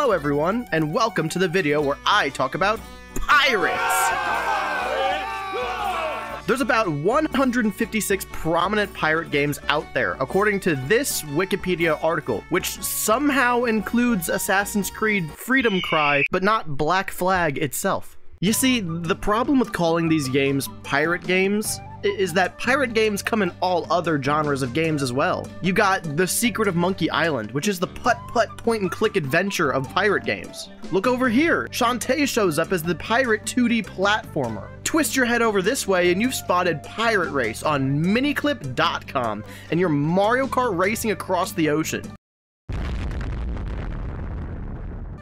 Hello everyone, and welcome to the video where I talk about pirates! There's about 156 prominent pirate games out there, according to this Wikipedia article, which somehow includes Assassin's Creed Freedom Cry, but not Black Flag itself. You see, the problem with calling these games pirate games is that pirate games come in all other genres of games as well. You got The Secret of Monkey Island, which is the putt-putt point-and-click adventure of pirate games. Look over here, Shantae shows up as the pirate 2D platformer. Twist your head over this way and you've spotted Pirate Race on miniclip.com and you're Mario Kart racing across the ocean.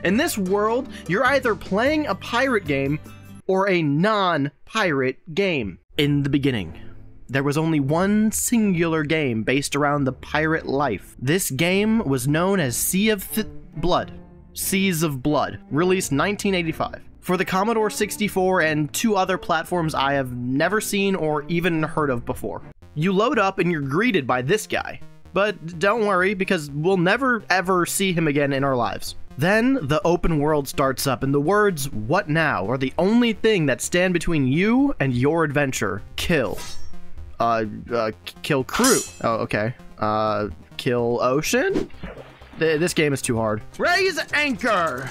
In this world, you're either playing a pirate game or a non-pirate game. In the beginning, there was only one singular game based around the pirate life. This game was known as Sea of Th Blood. Seas of Blood, released 1985. For the Commodore 64 and two other platforms I have never seen or even heard of before. You load up and you're greeted by this guy. But don't worry, because we'll never ever see him again in our lives. Then the open world starts up, and the words, What now? are the only thing that stand between you and your adventure. Kill. Uh, uh kill crew. Oh, okay. Uh, kill ocean? Th this game is too hard. Raise anchor!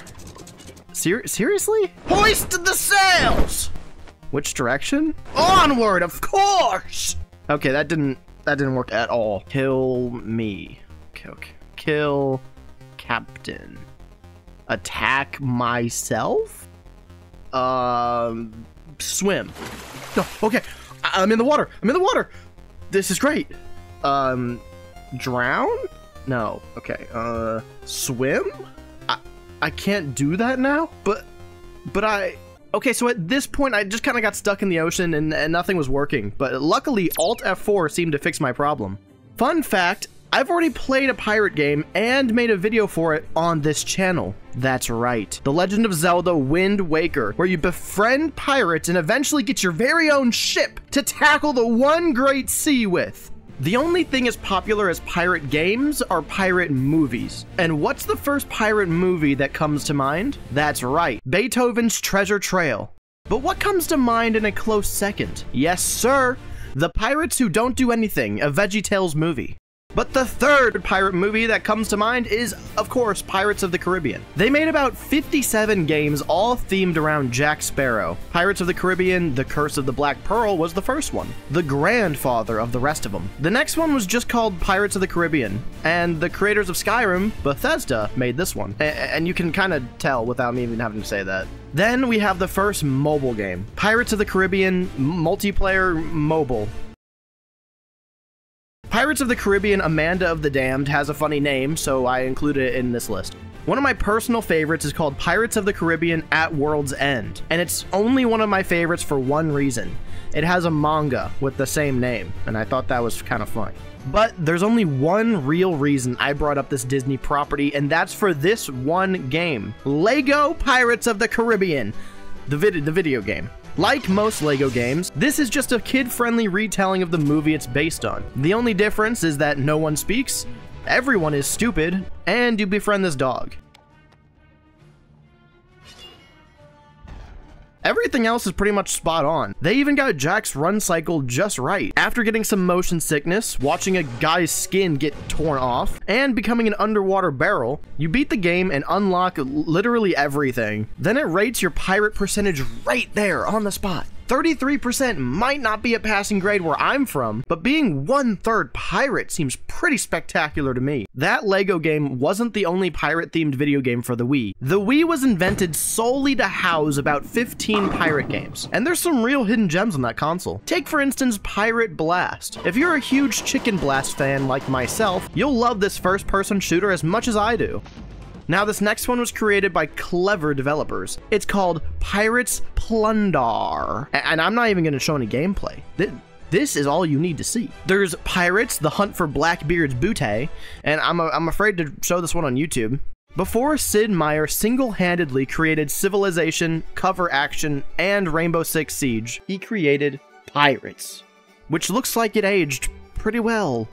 Ser seriously? Hoist the sails! Which direction? Onward, of course! Okay, that didn't, that didn't work at all. Kill me. Okay, okay. Kill captain attack myself? Um, swim. No, okay. I I'm in the water. I'm in the water. This is great. Um, drown? No. Okay. Uh, swim? I I can't do that now. But but I Okay, so at this point, I just kind of got stuck in the ocean and, and nothing was working, but luckily Alt F4 seemed to fix my problem. Fun fact, I've already played a pirate game and made a video for it on this channel. That's right, The Legend of Zelda Wind Waker, where you befriend pirates and eventually get your very own ship to tackle the one great sea with. The only thing as popular as pirate games are pirate movies. And what's the first pirate movie that comes to mind? That's right, Beethoven's Treasure Tail. But what comes to mind in a close second? Yes, sir, The Pirates Who Don't Do Anything, a VeggieTales movie. But the third pirate movie that comes to mind is, of course, Pirates of the Caribbean. They made about 57 games all themed around Jack Sparrow. Pirates of the Caribbean The Curse of the Black Pearl was the first one, the grandfather of the rest of them. The next one was just called Pirates of the Caribbean, and the creators of Skyrim, Bethesda, made this one. And you can kind of tell without me even having to say that. Then we have the first mobile game, Pirates of the Caribbean Multiplayer Mobile. Pirates of the Caribbean Armada of the Damned has a funny name, so I included it in this list. One of my personal favorites is called Pirates of the Caribbean at World's End, and it's only one of my favorites for one reason. It has a manga with the same name, and I thought that was kind of funny. But there's only one real reason I brought up this Disney property, and that's for this one game Lego Pirates of the Caribbean, the, vid- the video game. Like most LEGO games, this is just a kid-friendly retelling of the movie it's based on. The only difference is that no one speaks, everyone is stupid, and you befriend this dog. Everything else is pretty much spot on. They even got Jack's run cycle just right. After getting some motion sickness, watching a guy's skin get torn off, and becoming an underwater barrel, you beat the game and unlock literally everything. Then it rates your pirate percentage right there on the spot. 33% might not be a passing grade where I'm from, but being one third pirate seems pretty spectacular to me. That LEGO game wasn't the only pirate themed video game for the Wii. The Wii was invented solely to house about 15 pirate games, and there's some real hidden gems on that console. Take for instance Pirate Blast. If you're a huge Chicken Blast fan like myself, you'll love this first person shooter as much as I do. Now, this next one was created by clever developers. It's called Pirates Plunder, and I'm not even going to show any gameplay. This is all you need to see. There's Pirates, The Hunt for Blackbeard's Booty, and I'm, a, I'm afraid to show this one on YouTube. Before Sid Meier single-handedly created Civilization, Covert Action, and Rainbow Six Siege, he created Pirates, which looks like it aged pretty well.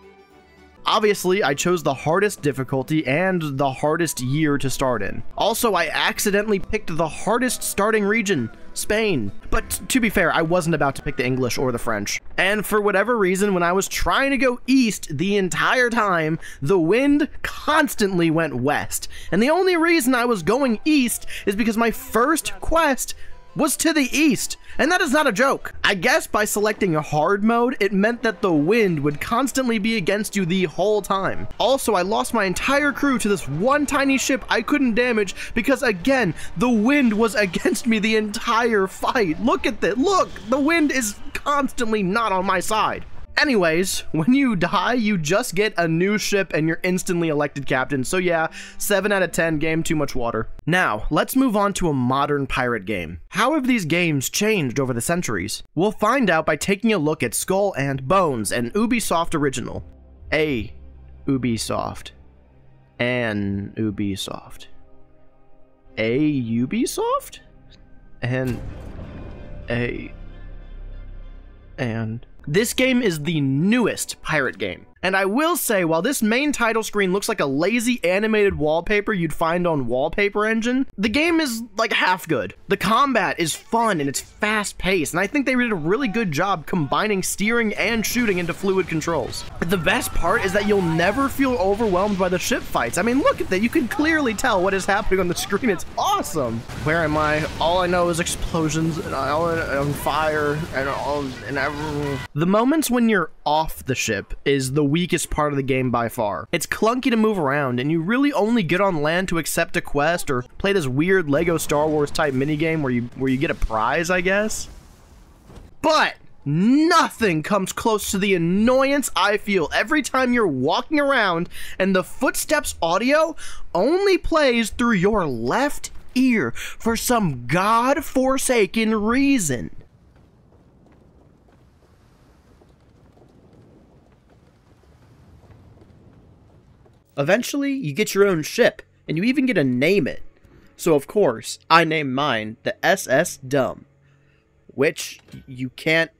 Obviously, I chose the hardest difficulty and the hardest year to start in. Also, I accidentally picked the hardest starting region, Spain. But to be fair, I wasn't about to pick the English or the French. And for whatever reason, when I was trying to go east the entire time, the wind constantly went west. And the only reason I was going east is because my first quest was to the east. And that is not a joke. I guess by selecting a hard mode, it meant that the wind would constantly be against you the whole time. Also, I lost my entire crew to this one tiny ship I couldn't damage because again, the wind was against me the entire fight. Look at that. Look, the wind is constantly not on my side. Anyways, when you die, you just get a new ship and you're instantly elected captain. So yeah, 7 out of 10, game too much water. Now, let's move on to a modern pirate game. How have these games changed over the centuries? We'll find out by taking a look at Skull and Bones, an Ubisoft original. A Ubisoft. An Ubisoft. A Ubisoft? And a and this game is the newest pirate game. And I will say, while this main title screen looks like a lazy animated wallpaper you'd find on Wallpaper Engine, the game is like half good. The combat is fun and it's fast paced, and I think they did a really good job combining steering and shooting into fluid controls. The best part is that you'll never feel overwhelmed by the ship fights. I mean, look at that, you can clearly tell what is happening on the screen. It's awesome. Where am I? All I know is explosions and all on fire and all and everything. The moments when you're off the ship is the weakest part of the game by far. It's clunky to move around, and you really only get on land to accept a quest or play this weird Lego Star Wars type minigame where you where you get a prize, I guess. But Nothing comes close to the annoyance I feel every time you're walking around and the footsteps audio only plays through your left ear for some god-forsaken reason. Eventually, you get your own ship, and you even get to name it. So, of course, I named mine the SS Dumb, which you can't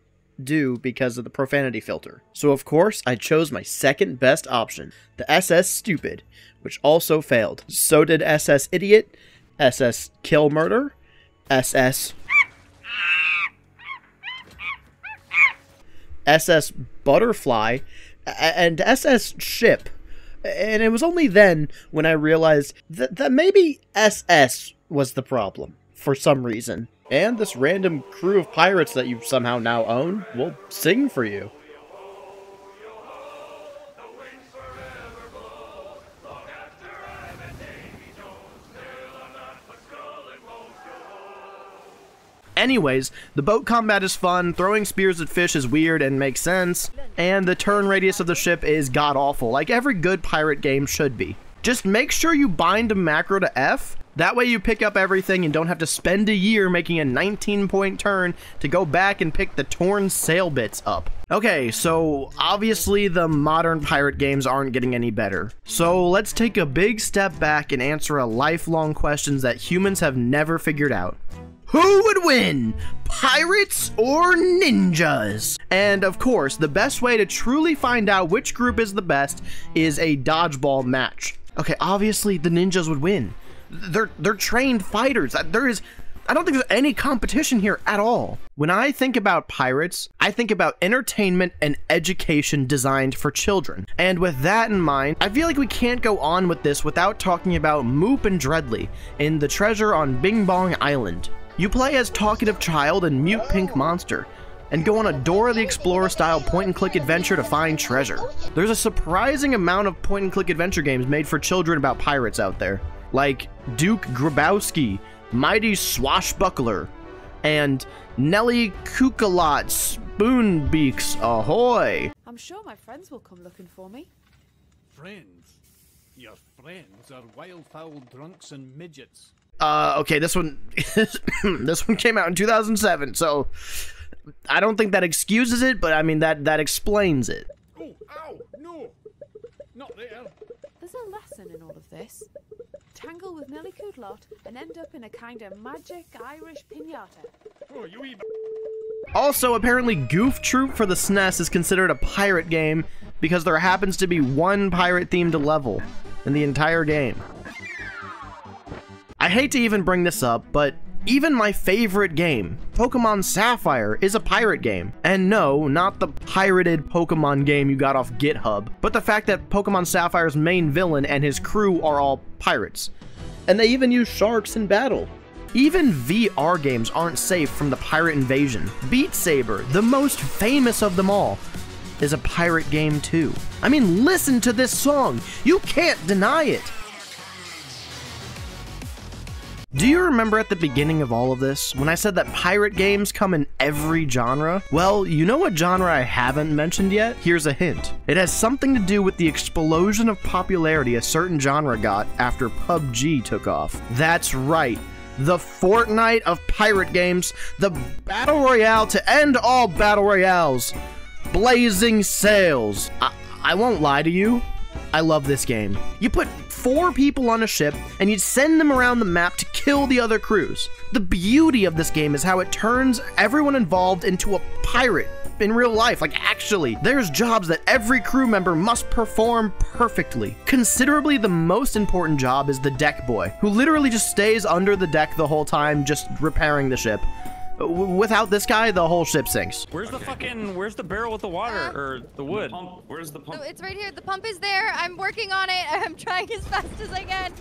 do because of the profanity filter. So, of course, I chose my second best option, the SS Stupid, which also failed. So did SS Idiot, SS Kill Murder, SS. SS Butterfly, and SS Ship. And it was only then when I realized that, that maybe SS was the problem for some reason. And this random crew of pirates that you somehow now own will sing for you. Anyways, the boat combat is fun, throwing spears at fish is weird and makes sense, and the turn radius of the ship is god-awful, like every good pirate game should be. Just make sure you bind a macro to F, that way you pick up everything and don't have to spend a year making a 19 point turn to go back and pick the torn sail bits up. Okay, so obviously the modern pirate games aren't getting any better. So let's take a big step back and answer a lifelong questions that humans have never figured out. Who would win? Pirates or ninjas? And of course, the best way to truly find out which group is the best is a dodgeball match. Okay, obviously the ninjas would win. They're they're trained fighters. Uh, there is I don't think there's any competition here at all. When I think about pirates, I think about entertainment and education designed for children. And with that in mind, I feel like we can't go on with this without talking about Moop and Dreadly in The Treasure on Bing Bong Island. You play as Talkative Child and Mute Pink Monster, and go on a Dora the Explorer style point and click adventure to find treasure. There's a surprising amount of point and click adventure games made for children about pirates out there, like Duke Grabowski, Mighty Swashbuckler, and Nelly Cootalot Spoonbeaks Ahoy! I'm sure my friends will come looking for me. Friends? Your friends are wild-fowl drunks and midgets. Uh, okay, this one, this one came out in 2007, so I don't think that excuses it, but I mean that that explains it. Oh, ow, no, not there. There's a lesson in all of this. Tangle with Nelly Cootalot and end up in a kind of magic Irish pinata. Oh, you even. Also, apparently Goof Troop for the SNES is considered a pirate game because there happens to be one pirate-themed level in the entire game. Hate to even bring this up, but even my favorite game, Pokemon Sapphire, is a pirate game. And no, not the pirated Pokemon game you got off GitHub, but the fact that Pokemon Sapphire's main villain and his crew are all pirates. And they even use sharks in battle. Even VR games aren't safe from the pirate invasion. Beat Saber, the most famous of them all, is a pirate game too. I mean, listen to this song. You can't deny it. Do you remember at the beginning of all of this when I said that pirate games come in every genre? Well, you know what genre I haven't mentioned yet? Here's a hint. It has something to do with the explosion of popularity a certain genre got after PUBG took off. That's right. The Fortnite of pirate games, the battle royale to end all battle royales. Blazing Sails. I, I won't lie to you. I love this game. You put four people on a ship and you'd send them around the map to kill the other crews. The beauty of this game is how it turns everyone involved into a pirate in real life, like actually. There's jobs that every crew member must perform perfectly. Considerably the most important job is the deck boy, who literally just stays under the deck the whole time, just repairing the ship. W- Without this guy, the whole ship sinks. Where's the fucking? Where's the barrel with the water uh, or the wood? Pump. Where's the pump? No, it's right here. The pump is there. I'm working on it. I'm trying as fast as I can.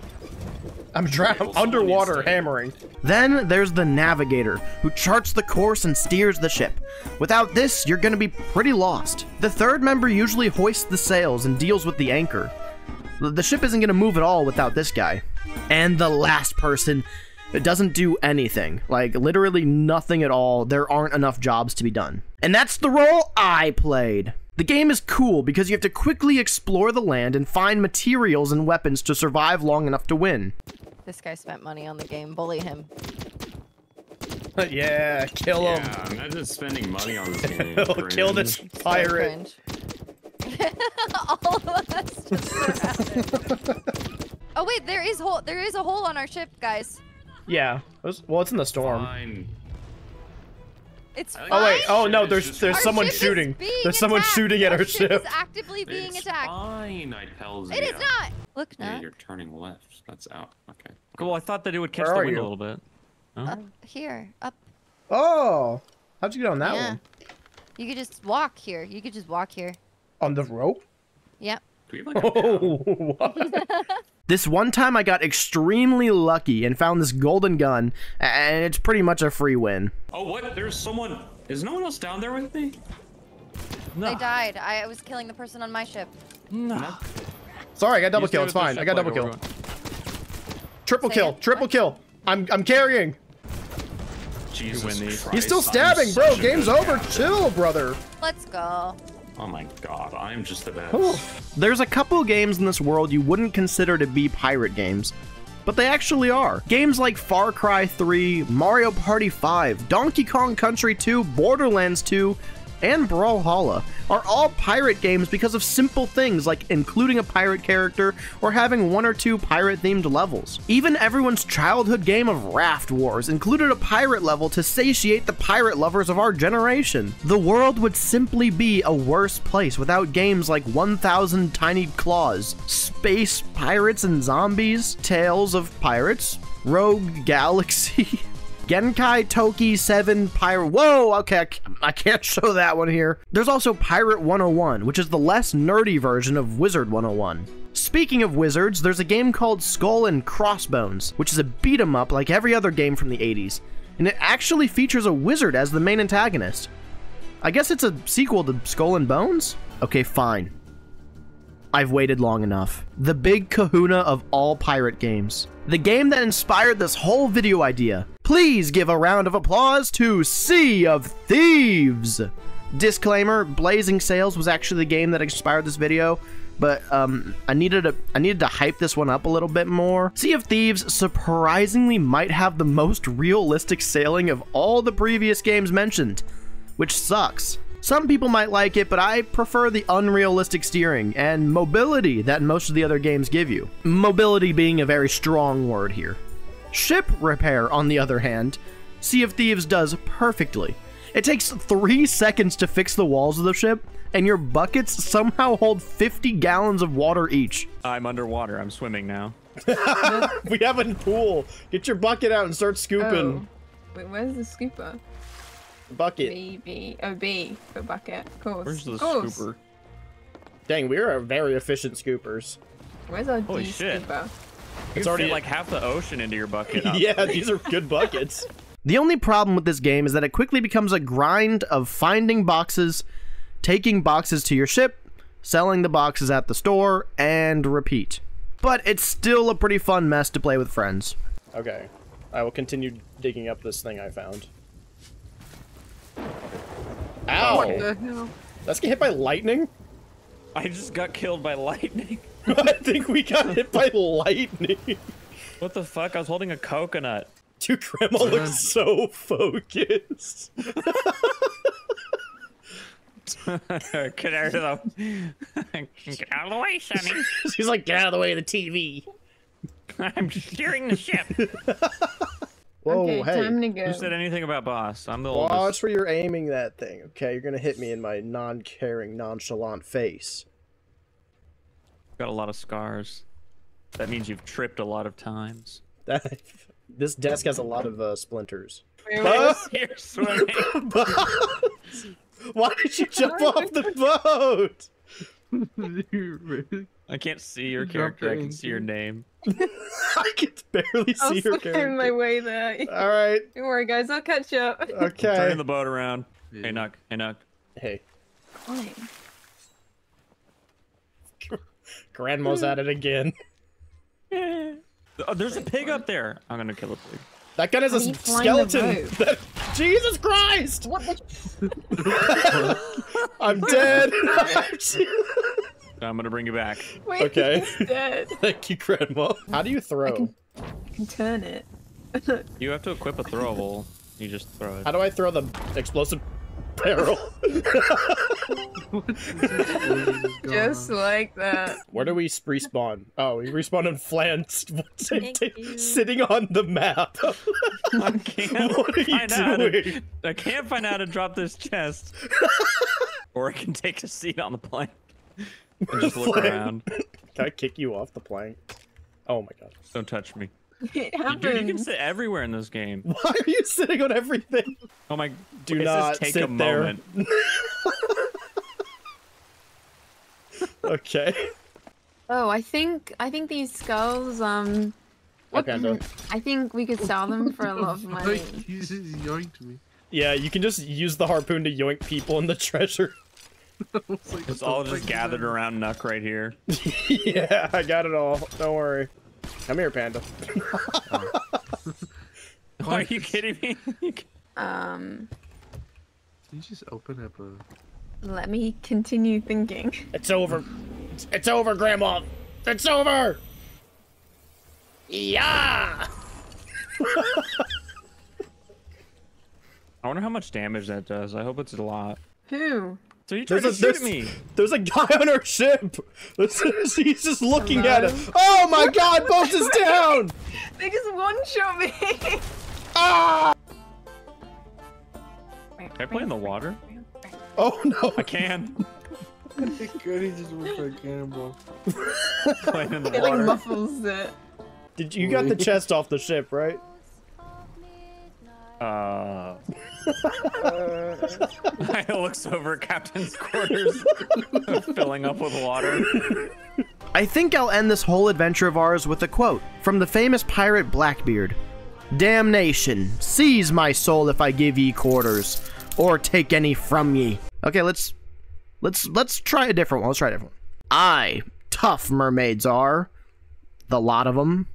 I'm well, someone underwater hammering. Then there's the navigator, who charts the course and steers the ship. Without this, you're gonna be pretty lost. The third member usually hoists the sails and deals with the anchor. The- The ship isn't gonna move at all without this guy. And the last person it doesn't do anything. Like, literally nothing at all. There aren't enough jobs to be done. And that's the role I played. The game is cool because you have to quickly explore the land and find materials and weapons to survive long enough to win. This guy spent money on the game. Bully him. yeah, kill him. Yeah, imagine spending money on this game. kill this Cringe. So. All of us just oh wait, there is hole. There is a hole on our ship, guys. Yeah. Well, it's in the storm. Fine. It's fine. Oh wait. Oh no, there's there's Our someone shooting. being There's someone attacked. shooting at our Our ship. is actively being It's attacked. fine, I tells It is not. Look, Yeah, you're turning left. That's out. Okay. Well, I thought that it would catch Where the wind you? a little bit. Up here. Up. Oh, how'd you get on that yeah. one? You could just walk here. You could just walk here. On the rope? Yep. Do we have like a Oh, what? this one time I got extremely lucky and found this golden gun, and it's pretty much a free win. Oh, what? There's someone. Is no one else down there with me? I died. I was killing the person on my ship. No. Sorry, I got double kill. It's fine. I got double kill. Triple Say kill. it. Triple What? kill. I'm I'm carrying. Jesus. Christ, He's still stabbing, bro. Game's over. Chill, brother. Let's go. Oh my god, I'm just the best. Ooh. There's a couple games in this world you wouldn't consider to be pirate games, but they actually are. Games like Far Cry 3, Mario Party 5, Donkey Kong Country 2, Borderlands 2, and Brawlhalla are all pirate games because of simple things like including a pirate character or having one or two pirate themed levels. Even everyone's childhood game of Raft Wars included a pirate level to satiate the pirate lovers of our generation. The world would simply be a worse place without games like 1000 Tiny Claws, Space Pirates and Zombies, Tales of Pirates, Rogue Galaxy. Genkai Tokki 7 Pirate. Whoa, okay, I can't show that one here. There's also Pirate 101, which is the less nerdy version of Wizard 101. Speaking of wizards, there's a game called Skull and Crossbones, which is a beat 'em up like every other game from the 80s, and it actually features a wizard as the main antagonist. I guess it's a sequel to Skull and Bones? Okay, fine. I've waited long enough. The big kahuna of all pirate games. The game that inspired this whole video idea. Please give a round of applause to Sea of Thieves! Disclaimer, Blazing Sails was actually the game that inspired this video, but um, I needed to I needed to hype this one up a little bit more. Sea of Thieves surprisingly might have the most realistic sailing of all the previous games mentioned, which sucks. Some people might like it, but I prefer the unrealistic steering and mobility that most of the other games give you. Mobility being a very strong word here. Ship repair, on the other hand, Sea of Thieves does perfectly. It takes three seconds to fix the walls of the ship, and your buckets somehow hold 50 gallons of water each. I'm underwater. I'm swimming now. We have a pool. Get your bucket out and start scooping. Oh. Wait, where's the scooper? Bucket. B, B. Oh, B for bucket. Of course. Where's the course. scooper? Dang, we are very efficient scoopers. Where's our Holy D shit. scooper? You It's already- like half the ocean into your bucket. yeah, these are good buckets. The only problem with this game is that it quickly becomes a grind of finding boxes, taking boxes to your ship, selling the boxes at the store, and repeat. But it's still a pretty fun mess to play with friends. Okay, I will continue digging up this thing I found. Ow! What the hell? Let's get hit by lightning? I just got killed by lightning. I think we got hit by lightning. What the fuck? I was holding a coconut. Dude, Grandma looks so focused. Get out of the Get out of the way, Sonny. She's like, get out of the way of the TV. I'm steering the ship. Whoa, okay, hey. time to go. Who said anything about boss? I'm the Watch oldest. where you're aiming that thing, okay? You're gonna hit me in my non-caring, nonchalant face. Got a lot of scars. That means you've tripped a lot of times. That this desk has a lot of uh, splinters. Wait, wait, Huh? Why did you jump off the boat? I can't see your character. I can see your name. I can barely I'll see your swim my character. way there. All right, Don't worry, guys. I'll catch up. okay. Turning the boat around. Hey, Nuck. Hey, Nuck. Hey, Fine. Grandma's at it again. Oh, there's a pig up there. I'm gonna kill a pig. That gun has How a do you fly the skeleton. That- Jesus Christ! What? I'm dead. I'm gonna bring you back. Wait, Okay. it's dead. Thank you, Grandma. How do you throw? I can turn it. You have to equip a throwable. You just throw it. How do I throw the explosive barrel? Just like that. Where do we s- respawn? Oh, we respawn in Flans, sitting on the map. I can't What are you find out to- doing? I can't find out how to drop this chest. or I can take a seat on the plank and just look Plank. around. Can I kick you off the plank? Oh my god. Don't touch me. It Dude, you can sit everywhere in this game. Why are you sitting on everything? Oh my! Do it says not take sit a there. moment. Okay. Oh, I think I think these skulls. Um, Hi, Panda. I think we could sell them for a lot of money. He just yoinked me. Yeah, you can just use the harpoon to yoink people in the treasure. It's, like, It's all just gathered around Nuck right here. yeah, I got it all. Don't worry. Come here, Panda. Are you kidding me? Um, Can you just open up a? let me continue thinking. It's over. It's, it's over, Grandma. It's over. Yeah. I wonder how much damage that does. I hope it's a lot. Who? So you tried There's to a shoot there's, me. there's a guy on our ship. He's just looking at us. Oh my God! Boat is down. They just one shot me. Ah! Can I play in the water? Oh no! I can. Good, he just went for a cannonball. Playing in the It like water. muffles it. Did you, you got the chest off the ship, right? Uh, I looks over at Captain's quarters, filling up with water. I think I'll end this whole adventure of ours with a quote from the famous pirate Blackbeard. Damnation, seize my soul if I give ye quarters, or take any from ye. Okay, let's let's let's try a different one. Let's try a different one. I, tough mermaids are, the lot of 'em.